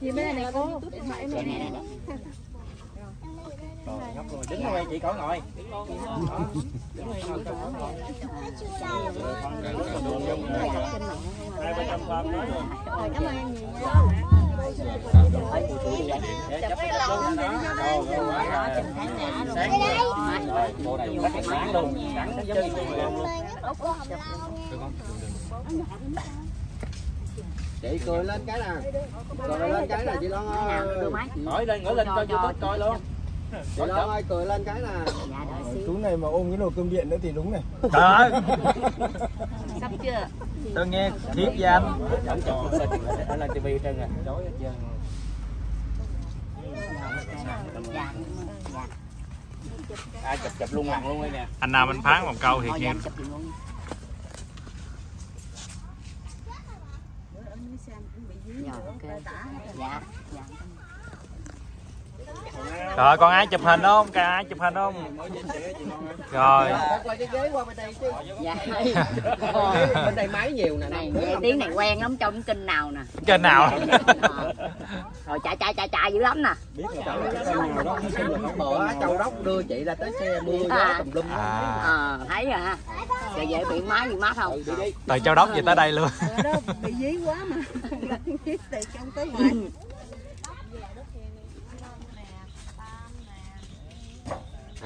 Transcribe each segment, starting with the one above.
Thì bên này này cô. Điện thoại em này. Rồi, nhóc rồi. Đứng đây chị cõi ngồi. Đứng luôn. Đứng ngồi ngồi. Hai trăm nói cảm ơn em nhiều Sáng luôn. Sáng giống như luôn chị cười lên cái nè cười lên cái nè chị Loan ơi Hỏi lên, ngửa lên cho YouTube coi luôn. chị Loan ơi cười lên cái nè chú này mà ôm cái nồi cơm điện nữa thì đúng này Trời ơi, Sắp chưa? tôi nghe anh. Không chụp lên ở lên TV trên rồi. Chối hết trơn. Ai chụp chụp luôn mặt luôn đây nè. Anh Nam anh phán một câu thiệt nhiên. Dạ. Rồi còn ai chụp hình không? Còn ai chụp hình không? Rồi. quay cái ghế qua bên đây chứ Dạ. bên đây máy nhiều nè Này nghe tiếng này quen lắm trong kênh nào nè. Trên nào? Rồi chạy chạy chạy chạy dữ lắm nè. bữa châu đốc đưa chị ra tới xe mưa gió tùm lum À, Ờ thấy rồi ha. Rồi dễ bị má gì má không? từ Châu Đốc về tới đây luôn. đó bị dí quá mà từ trong tới ngoài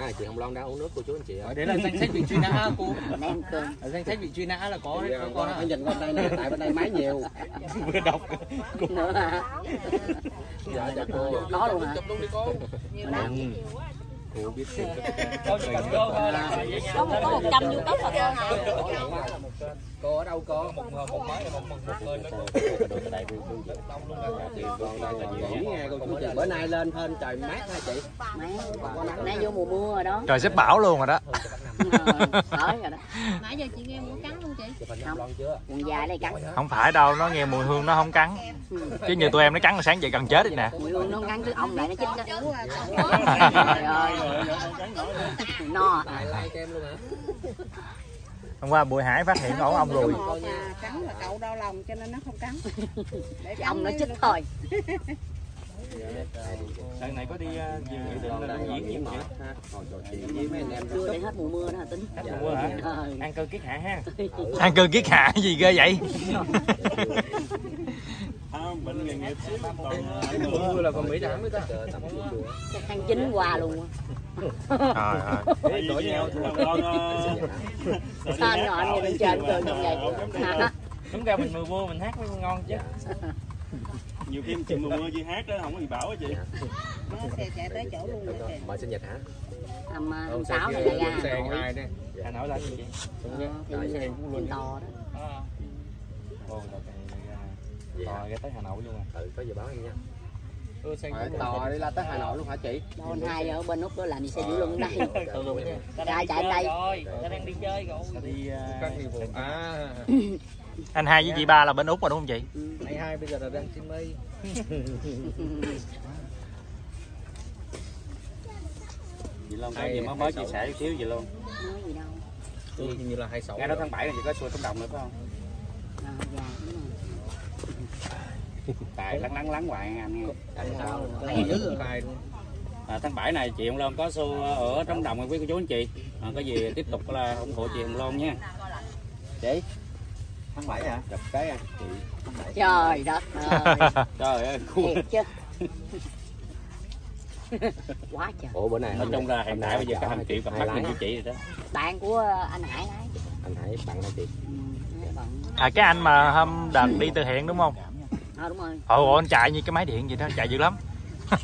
à chị Hồng Loan đã uống nước cô chú anh chị ạ Để lên danh sách bị truy nã cô. Ở danh sách bị truy nã là có đấy, con con nhìn con đây nè tại bên đây máy nhiều vừa đọc. Nữa hả? dạ dạ cô Có luôn hả? luôn đi cô. cô biết thêm Cô chụp cô thôi là Có một có 100 du cấp rồi cô hả? Cô ở đâu cô một một máy một một một người bữa nay lên hên trời mát ha chị nay vô mùa mưa rồi đó. Trời sắp bão luôn rồi đó. Ờ, Tới rồi đó. nãy giờ chị nghe mũi cắn luôn chị chưa Quần dài đây cắn. Không phải đâu, nó nghe mùi hương nó không cắn. Chứ như tụi em nó cắn là sáng dậy gần chết đi nè. Mùi hương nó cắn cứ ông lại nó chích đó. Chú Trời ơi. No. Hôm qua Bùi Hải phát hiện ổ ong ruồi. mà cắn là cậu đau lòng cho nên nó không cắn để Cái ông nó nó- thôi. Lần này có đi uh, nhiều dự định là đang diễn trò chuyện với mấy anh em Chưa để hết mùa mưa đó hả tính. Mua hả? Ờ. Ăn cơm kiết hạ ha. Ăn cơm kiết hạ gì ghê vậy? Bệnh nghề nghiệp xíu mưa là còn mấy tháng mới ta tháng 9 qua luôn. Trời ơi. Đổi nhau thì con Sao ngọn nhìn lên trên cười như vậy? Đúng ra mình mưa mưa mình hát mới ngon chứ. nhiều khi chị mùa mưa chị hát đó không có gì bảo á chị nó xe chạy tới chỗ luôn rồi kìa mời sinh nhật hả Năm à, năm sáu này lại ra Hà xe Nội. Hà Nội là gì chị? Ờ, thì thì to đó. Đó. Ồ, ra tò ra tới Hà Nội luôn à. ừ có gì báo em nha Rồi, tò đi là tới Hà Nội luôn hả chị anh hai ở bên Úc đó làm đi xe giữ lưng đây. từ luôn Chạy chạy đây. rồi, ta đang đi chơi rồi. Đi uh, à Anh hai với chị ba là bên Úc rồi đúng không chị? anh hai bây giờ là đang mây Chị Long có gì mới mới chia sẻ chút xíu vậy luôn. Nói gì đâu. tôi như là hai Ngay đó tháng 7 là chị có xuôi tống đồng nữa phải không? Ờ, dạ đúng rồi. Tài lắng lắng lắng hoài anh nghe. À, tháng 7 này chị Hồng Loan có show ở Trống Đồng với cô chú anh chị. À, có gì tiếp tục là ủng hộ chị Hồng Loan nha. chị tháng bảy hả chụp cái à chị Trời đất ơi. Trời ơi. Thiệt chứ. Quá trời. ủa bữa nay Nói chung là hiện tại bây giờ cả hàng triệu cặp mắt lái trên chị rồi đó. Bạn của anh Hải lái. anh hãy bạn hả chị Ừ. À cái anh mà hôm đợt đi từ thiện đúng không? Ờ đúng rồi. Ồ anh chạy như cái máy điện vậy đó, chạy dữ lắm.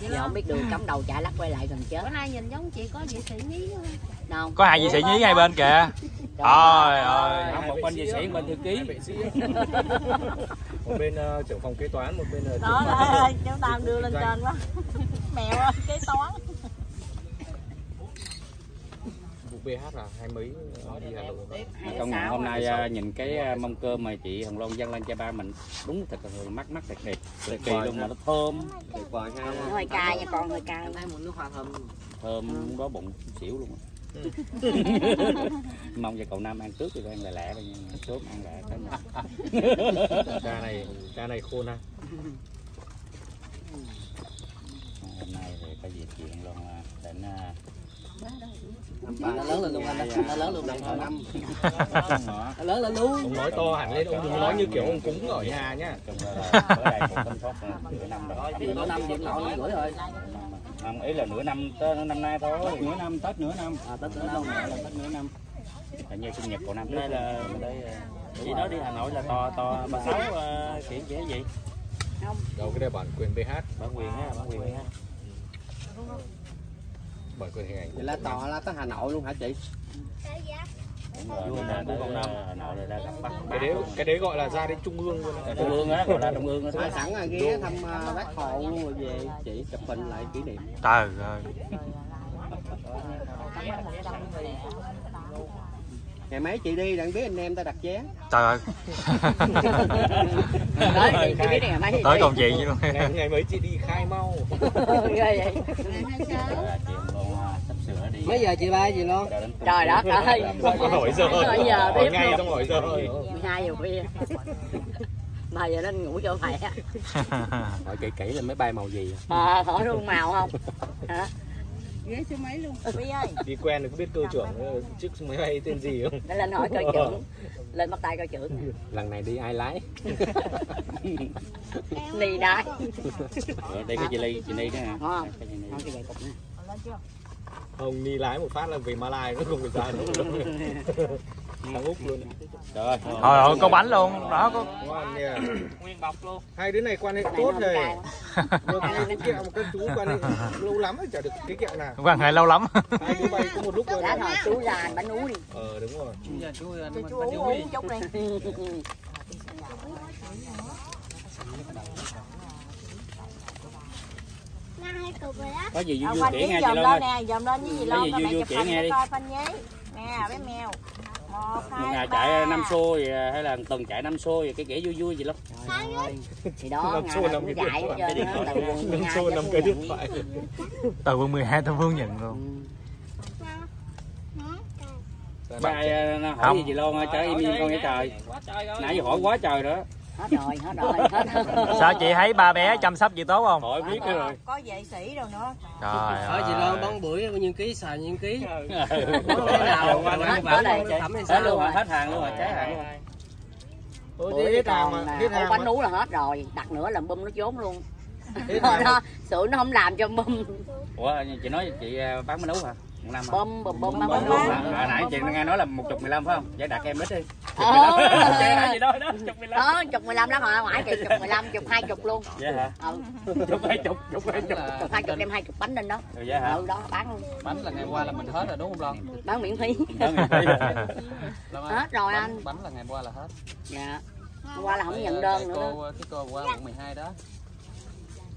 Giờ không biết đường cắm đầu chạy lắc quay lại gần chết. bữa nay nhìn giống chị có vị sĩ nhí không Đâu. Có hai vị sĩ nhí hai bên kìa. Trời ơi. Một bên vệ sĩ, một bên thư ký. một bên uh, trưởng phòng kế toán một bên uh, đó là chúng ta đưa lên trên quá mèo ơi, kế toán BH là hai mấy đi Hà Nội Công nhận hôm nay à, nhìn cái à, mâm cơm mà chị Hồng Loan dâng lên cho ba mình đúng thật là mắt mắt thật đẹp. Cực kỳ luôn mà nó thơm, tuyệt vời ha hơi cay nha con hơi cay. một nước hoa thơm thơm đó bụng xỉu luôn. á. Mong cho cậu Nam ăn trước rồi ăn lẹ lẹ rồi nha. Sớm ăn lẹ cái mà. ca này ca này khôn ha hôm nay thì có dịp chuyện luôn à, đến nó lớn lên luôn anh nó lớn luôn năm năm. Nó lớn lên luôn. Ông nói to hẳn lên ông đừng nói như kiểu ông cúng ở nhà nhá là đây là nửa năm rồi nửa năm điểm nội gửi rồi. Năm ý là nửa năm tới năm nay thôi. Nửa năm tết nửa năm. À tết đâu là tết nửa năm Hình như sinh nhật của năm nay là đây chị nói đi Hà Nội là to to ba sáu kiểu gì gì? Đâu cái đây bản quyền BH bản quyền á bản quyền á bản quyền hình ảnh vậy là tò là tới Hà Nội luôn hả chị? Đúng rồi là tới Hà Nội là ra gặp cái đấy cái đấy gọi là ra đến trung ương luôn trung ương á gọi là trung ương á. Ai sẵn rồi ghé thăm à, bác Hồ luôn rồi về chị chụp hình lại kỷ niệm. Trời ơi. Ngày mấy chị đi đặng biết anh em ta đặt vé trời ơi. Tới chị chị biết ngày mấy tới còn gì chứ. Luôn ngày, ngày mấy chị đi khai mau. Ghê vậy. Là mấy giờ chị bay gì luôn trời đất ơi. hỏi giờ. Hỏi giờ tiếp ngay xong hỏi giờ. 12 giờ khuya. Mà giờ nên ngủ cho khỏe. Hỏi kỹ kỹ là máy bay màu gì? À, hỏi luôn màu không? Hả? Ghế số mấy luôn? Bi ơi. Đi quen có biết cơ trưởng ờ, chiếc máy bay tên gì không? Để lên hỏi coi trưởng. Lên bắt tay coi trưởng. Lần này đi ai lái? Đi đái. Đây cái chị ly chị ly đó hả? Không? Cái Ly. vậy cục nè ông đi lái một phát là về Malai nó không phải ra nữa thằng úc luôn. Trời ơi. Trời ơi có bánh luôn. Đó có nguyên bọc luôn. Hai đứa này quan hệ tốt rồi. được ngay cái kẹo mà các chú quan hệ lâu lắm rồi chả được cái kẹo nào. Quan hệ lâu lắm. Hai đứa bay có một lúc rồi đã thôi chú anh bánh ú đi ờ đúng rồi. Chú uống chút đi có gì vui Ờ, vui kể nghe chị dòm lên nè, dòm lên với gì Cái Long gì vui mẹ vui nghe đi. coi Khoanh nhí. Nè, bé mèo. Một, ngày ba. chạy năm xô vậy, hay là tuần chạy năm xô cái kể vui vui gì lắm. Thì đó Năm nào năm cái điện quần năm 12 xô năm cái điện thoại. Từ quận 12 tới Phương nhận luôn. Ờ, nó hỏi gì chị Long ơi? Trời im im con cái trời. Nãy giờ hỏi quá trời đó hết rồi hết rồi hết rồi. Sao chị thấy ba bé chăm sóc gì tốt không? Hỏi biết cái rồi. Có vệ sĩ đâu nữa. Trời ở chị ơi. Loan bón bưởi bao nhiêu ký xài nhiêu ký. Nào? hết ở đây hết luôn rồi? hết hàng luôn rồi cháy hàng luôn. Rồi hết hàng còn mà à, hết ổ hàng bánh nú là hết rồi đặt nữa là bum nó trốn luôn. Hết Đó, sữa nó không làm cho bum ủa chị nói chị ờ, bán bánh nấu hả một năm hả? Bum bum bum bum Bánh bum nấu hả? À, nãy chị nghe nói là một chục mười lăm phải không? Giải đặt em ít đi. Ờ. chị đó chục mười lăm. Đó chục mười lăm đó hồi ngoại kìa chục mười lăm chục hai chục luôn. Dạ hả? Ừ. Chục hai chục chục hai chục. Chục hai chục đem hai chục bánh lên đó. Rồi dạ hả? Ừ đó bán luôn. Bánh là ngày qua là mình hết rồi đúng không Long? bán miễn phí. Đó, hết rồi anh. bánh là ngày qua là hết. dạ. Hôm qua là không nhận đơn nữa cô, đó cái cô qua quận 12 đó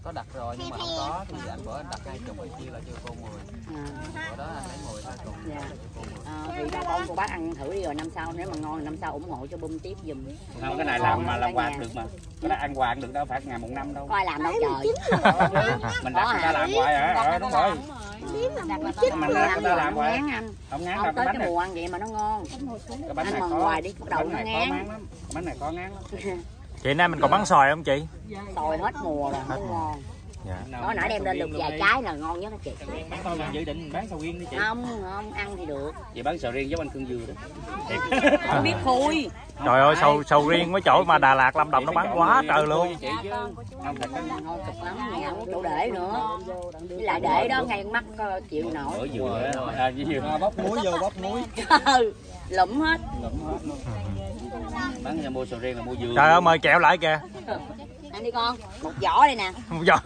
có đặt rồi nhưng mà không có thì anh bữa anh đặt hai chục rồi chia lại cho cô 10 à, bữa đó anh lấy 10 thôi còn dạ. cho cô 10 à, thì ba con cô bác ăn thử đi rồi năm sau nếu mà ngon thì năm sau ủng hộ cho bum tiếp giùm. Không cái này làm mà làm quà được mà. Cái đó ăn quà được đâu phải ngày một năm đâu. Có ai làm đâu trời. mình đặt người ta làm quà hả ờ đúng rồi. đặt là Mình mình đặt làm người ta làm hoài. ngán anh. Không ngán đâu cái tới bánh cái này mùa ăn vậy mà nó ngon. Cái bánh này khó. ngoài đi, bắt đầu nó ngán. bánh này khó ngán lắm chị nay mình còn bắn xoài không chị tồi hết mùa rồi không ngon dạ đó nãy đem lên được vài trái là ngon nhất á chị bán thôi mình dự định bán sầu riêng đi chị không không ăn thì được chị bán sầu riêng giống anh cương dừa đó không biết khui trời ơi sầu sầu riêng mấy chỗ mà Đà Lạt Lâm Đồng nó bán quá trời luôn chị chứ không thật đó ngon cực lắm ngày không chỗ để nữa với lại để đó ngay mắt có chịu ở nổi dừa đó à với dừa bắp muối vô bắp muối Ừ, lụm hết bán cho mua sầu riêng là mua dừa. Trời ơi mời kẹo lại kìa. Ăn đi con một vỏ đây nè. Một Nhỏ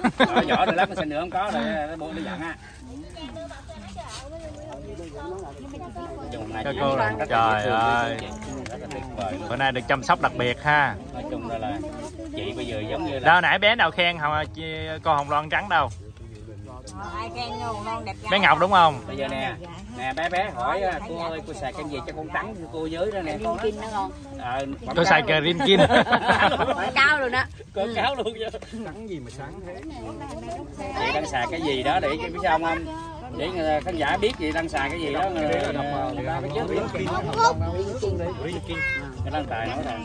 nhỏ rồi lắm mà xin nữa không có rồi nó mua nó dặn á. Cho cô là trời ơi. bữa nay được chăm sóc đặc biệt ha. Nói chung là, là chị bây giờ giống như là đâu nãy bé nào khen hồng chị- cô hồng loan trắng đâu bé ngọc đúng không bây giờ nè nè bé bé hỏi à, cô ơi cô xài cái gì cho con trắng cho cô nhớ đó nè con kim nó à, tôi xài cờ rin kin quảng cáo luôn đó quảng cáo luôn chứ trắng gì mà sáng thế chị đang xài cái gì đó để cho biết sao không để người khán giả biết chị đang xài cái gì đó người, ta biết chứ Green King. cái đăng tài nói là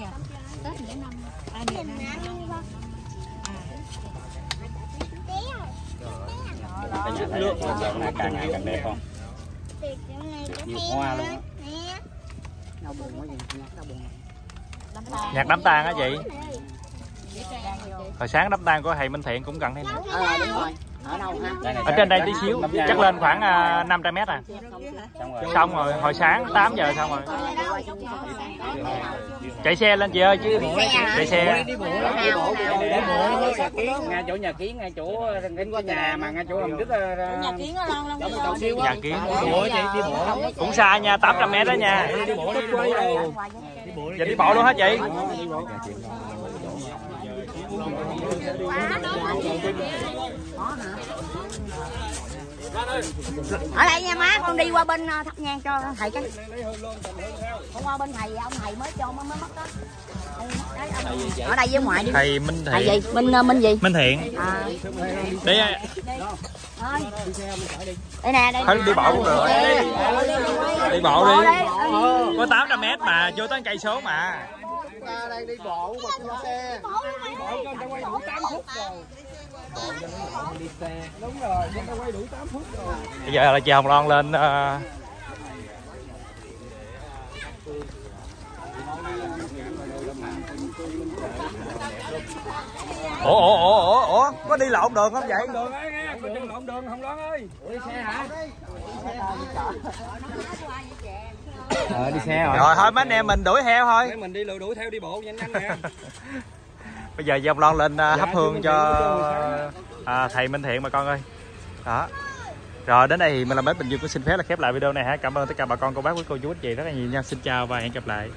Cái nhà thấy dạo này càng ngày càng đẹp không? Nhiều hoa luôn á. Nhạc đám tang á chị? Hồi sáng đám tang của thầy Minh Thiện cũng gần đây nè. Ờ đúng rồi ở đâu ha? Đây này, ở trên đây tí xíu. Chắc lên khoảng à, 500 mét à. Xong rồi. Xong rồi hồi sáng 8 giờ xong rồi. Chạy xe lên chị ơi chứ chạy xe. Đi bộ đi bộ đi bộ nhà kiến ngay chỗ nhà kiến ngay chỗ đến có nhà mà ngay chỗ hầm đứt nhà kiến ở lon lon nhà kiến. Cũng xa nha 800 mét đó nha. Đi bộ đi quay rồi giờ đi bộ luôn hả chị ở đây nha má con đi qua bên ờ, thắp nhang cho thầy cái. Con qua bên thầy ông thầy mới cho mới mới mất đó. Ở đây với ngoại đi. Thầy Minh thầy Thiện gì? Minh ờ, minh gì? Minh Thiện. À. Để thôi. Đây nè đây thôi nè. đi bộ cũng được. Đi, đi bộ đi. Có 800 mét mà chưa tới cây số mà ta đang đi bộ mà đi xe. bộ cho người ta quay đủ 8 phút rồi. Đúng rồi người ta quay đủ 8 phút rồi. Bây giờ là chị Hồng Loan lên ờ, ủa ủa ủa ủa ủa có đi lộn đường không vậy? Đường ấy nghe có chân lộn đường không lon ơi. Ờ đi xe rồi rồi thôi mấy anh em mình đuổi theo thôi. Mấy mình đi lùi đuổi theo đi bộ nhanh nhanh nè bây giờ Hồng Loan lên ờ, thắp hương cho à, thầy Minh Thiện mà con ơi. Đó. Rồi đến đây thì mình làm bếp Bình Dương cũng xin phép là khép lại video này ha. Cảm ơn tất cả bà con cô bác quý cô chú anh chị rất là nhiều nha. Xin chào và hẹn gặp lại